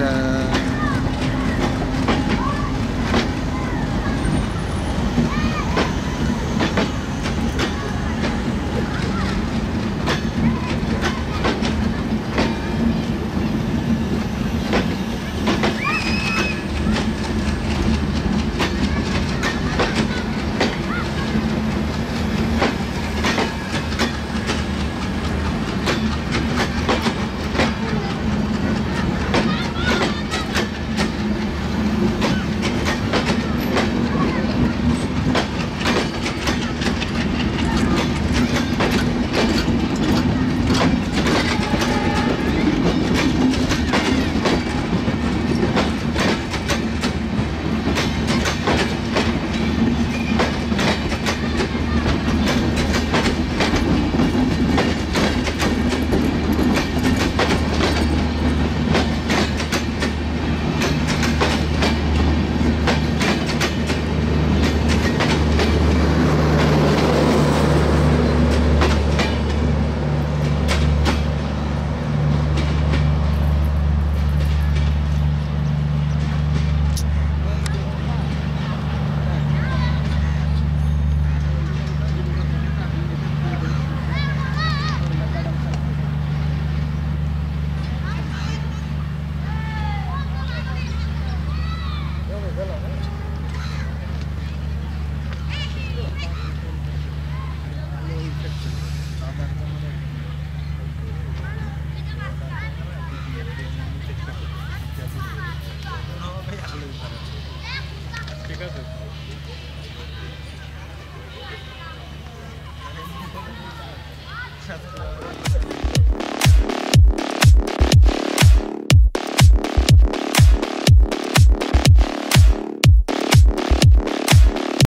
uh, That's